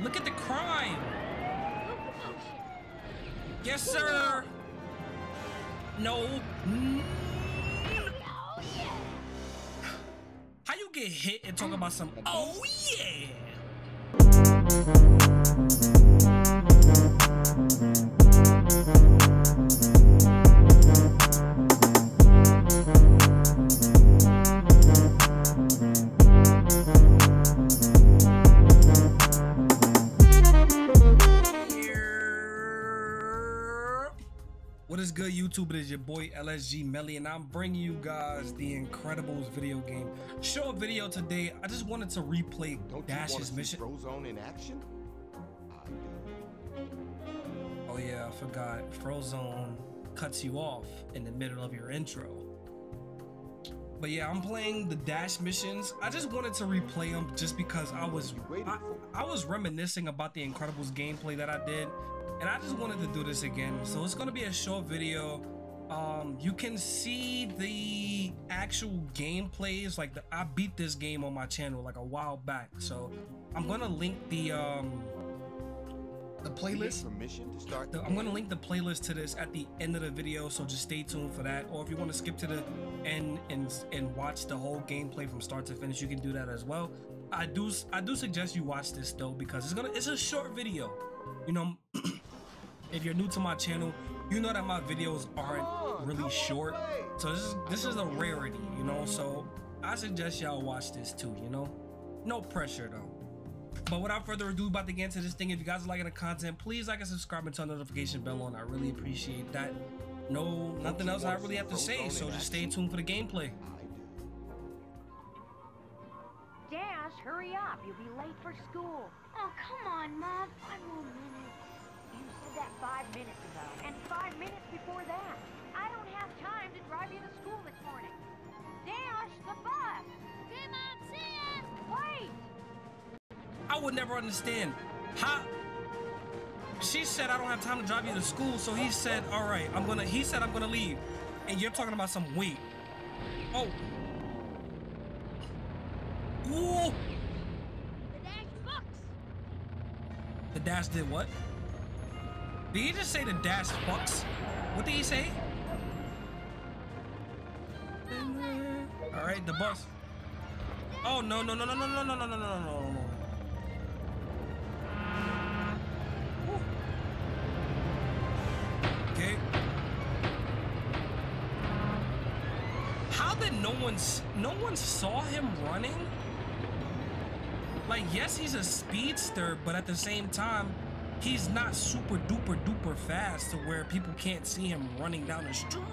Look at the crime. Yes, sir. No. How you get hit and talk about some? Oh yeah. Boy LSG Melly, and I'm bringing you guys the Incredibles video game. Short video today. I just wanted to replay Don't Dash's mission. Frozone in action? Oh yeah, I forgot. Frozone cuts you off in the middle of your intro. But yeah, I'm playing the Dash missions. I just wanted to replay them just because I was I. I was reminiscing about the Incredibles gameplay that I did, and I just wanted to do this again. So it's gonna be a short video. Um, you can see the actual gameplays. Like the, I beat this game on my channel like a while back. So I'm gonna link the um the playlist. permission to start. The- I'm gonna link the playlist to this at the end of the video, so just stay tuned for that. Or if you want to skip to the end and and watch the whole gameplay from start to finish, you can do that as well. I do I do suggest you watch this though because it's gonna it's a short video. You know, if you're new to my channel, you know that my videos aren't really on, short. play. So this is this is a rarity, you know. So I suggest y'all watch this too. You know, no pressure though. But without further ado, about to get into this thing. If you guys are liking the content, please like and subscribe and turn the notification bell on. I really appreciate that. No, nothing else I really have to say. So just stay tuned for the gameplay. Dash, hurry up. You'll be late for school. Oh, come on, Mom. Five more minutes. You said that five minutes ago. And five minutes before that. Drive you to school this morning. Dash, the bus. Okay, Mom. See ya. Wait. I would never understand how. She said I don't have time to drive you to school, so he said, "All right, I'm gonna." He said I'm gonna leave, and you're talking about some wait. Oh. Ooh. The dash books. The dash did what? Did he just say the dash fucks? What did he say? Right, the bus. Oh no no no no no no no no no no no no. Okay. How did no one s- no one saw him running? Like, yes, he's a speedster, but at the same time, he's not super duper duper fast to where people can't see him running down the street.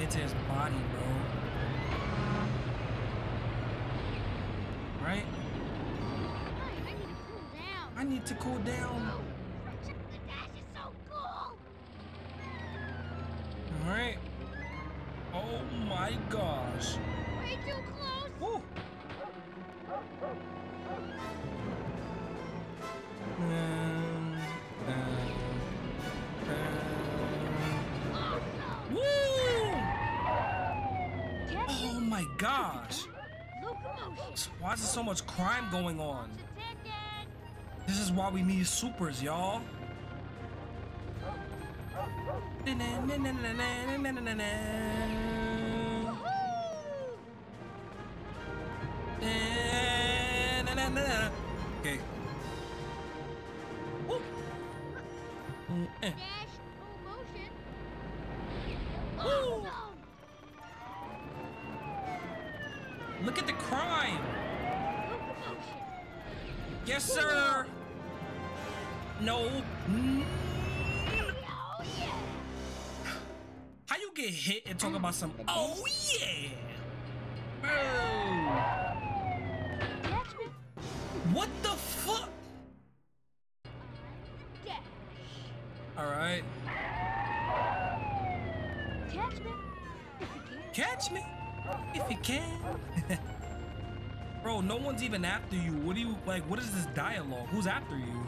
Compared to his body, bro. Right? I need to cool down. I need to cool down. Why is there so much crime going on? This is why we need supers, y'all. Okay. Look at the crime. Yes, sir. No. Oh, yeah. How you get hit and talk about some? Oh yeah. What the fuck? All right. Catch me if you can. Catch me if you can. Bro, no one's even after you. What do you like? What is this dialogue? Who's after you?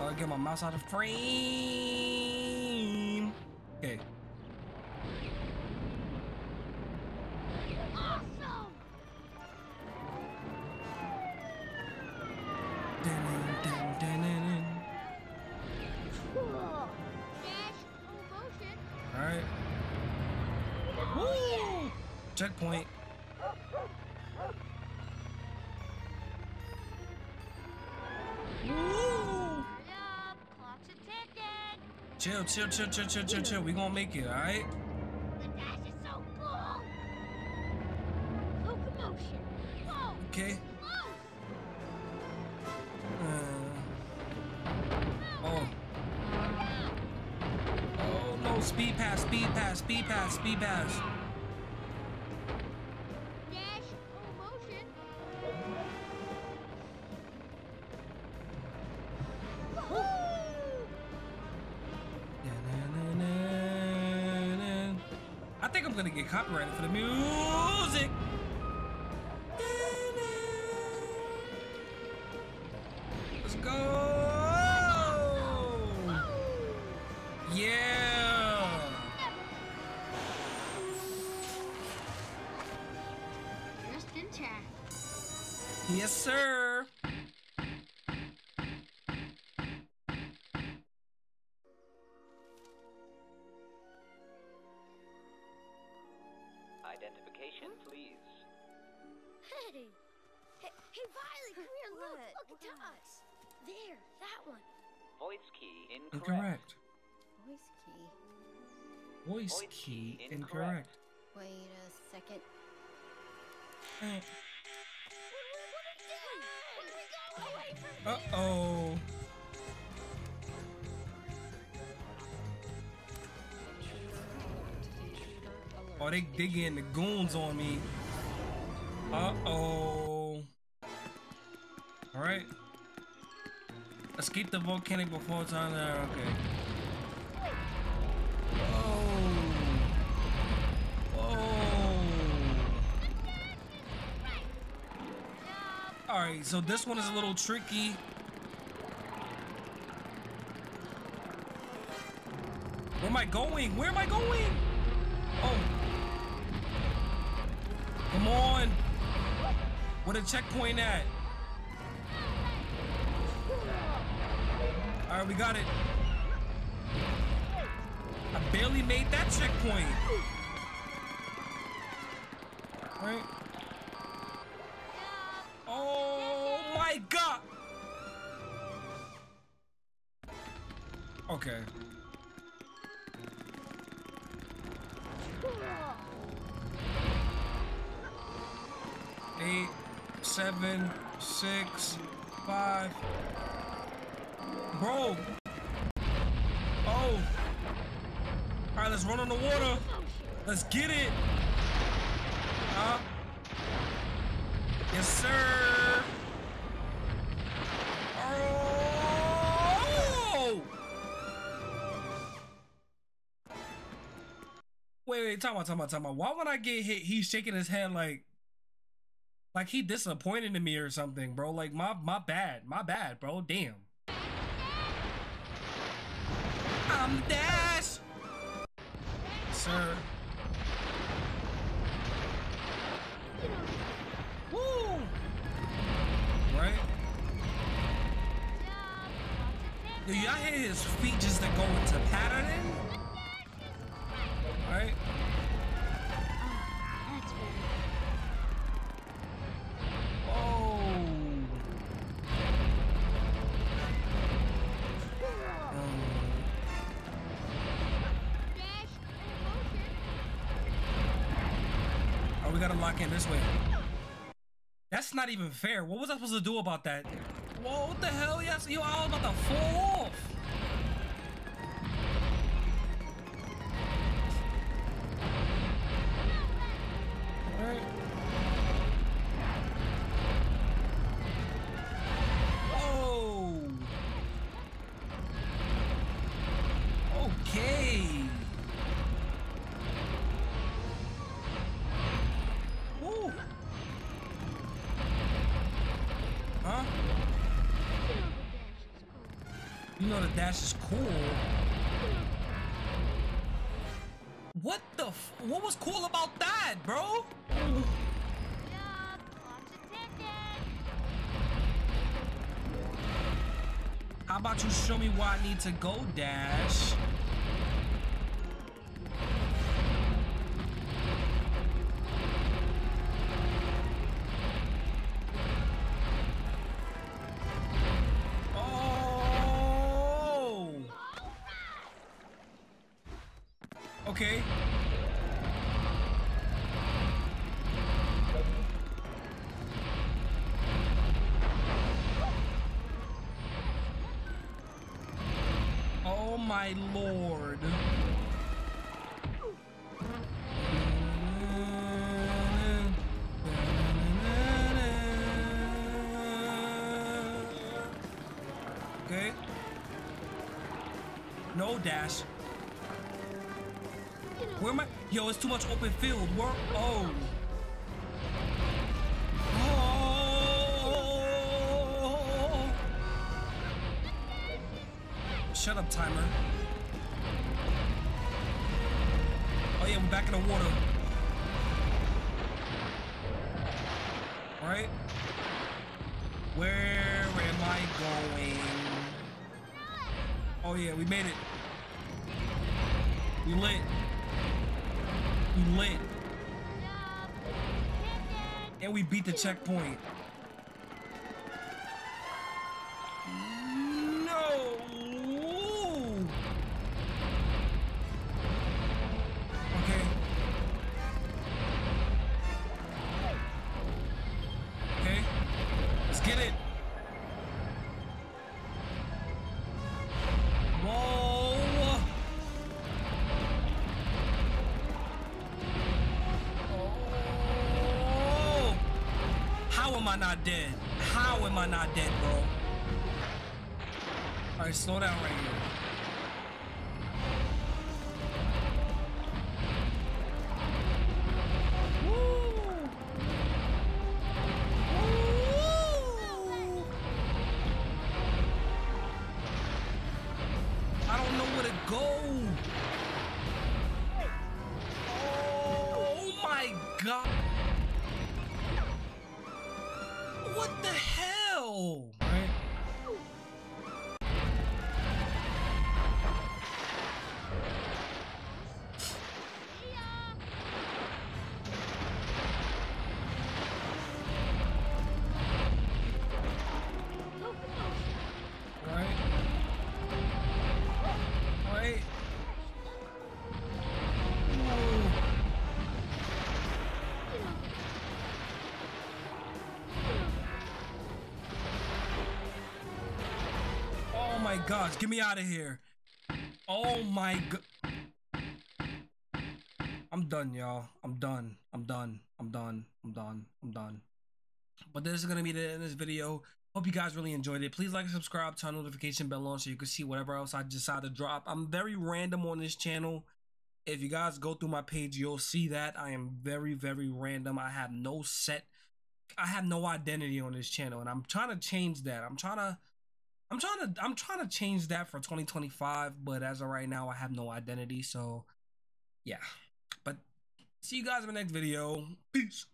Oh, get my mouse out of frame. Okay. Checkpoint. Chill, chill, chill, chill, chill, chill, chill. We gonna make it, all right? The dash is so cool. Locomotion. Okay. Uh, oh. Oh no! Speed pass, speed pass, speed pass, speed pass. Think I'm gonna get copyrighted for the music. Let's go. Identification, please. Hey. Hey, hey Violet, come here. Look, look, it's us. There, that one. Voice key incorrect. Incorrect. Voice key. Voice Voice key key incorrect. incorrect. Wait a second. Uh What are we doing? Away from oh. Oh, they they getting the goons on me. Uh oh. All right. Escape the volcanic before it's on there. Okay. Oh. Oh. All right. So this one is a little tricky. Where am I going? Where am I going? Oh. Come on. Where the checkpoint at? All right, we got it. I barely made that checkpoint. Right? Oh my god. Okay. Eight, seven, six, five. Bro. Oh. All right, let's run on the water. Let's get it. Huh? Yes, sir. Oh! Wait, wait, time out, time out, time out. Why would I get hit? He's shaking his head like, like he disappointed in me or something, bro. Like my, my bad, my bad, bro. Damn. I'm Dash. Sir. Woo! Right? Do y'all hear his feet just to go into patterning? We gotta lock in this way. That's not even fair. What was I supposed to do about that? Whoa, what the hell? Yes, you was about to fall off. Dash is cool. What the? What was cool about that, bro? How about you show me where I need to go, Dash? Oh my lord. Okay. No dash. Where am I? Yo, it's too much open field. Where? Oh. Shut up, timer. Oh yeah, we're back in the water. Alright. Where am I going? Oh yeah, we made it. We lit. We lit. And we beat the checkpoint. Am I not dead? How am I not dead, bro? All right, slow down right here. Woo. Oh What the hell? Gosh, get me out of here. Oh my god. I'm done, y'all. I'm done. I'm done. I'm done. I'm done. I'm done. But this is gonna be the end of this video. Hope you guys really enjoyed it. Please like and subscribe, turn notification bell on so you can see whatever else I decide to drop. I'm very random on this channel. If you guys go through my page, you'll see that I am very, very random. I have no set, I have no identity on this channel, and I'm trying to change that. I'm trying to, I'm trying to, I'm trying to change that for 2025. But as of right now, I have no identity. So, yeah. But see you guys in the next video. Peace.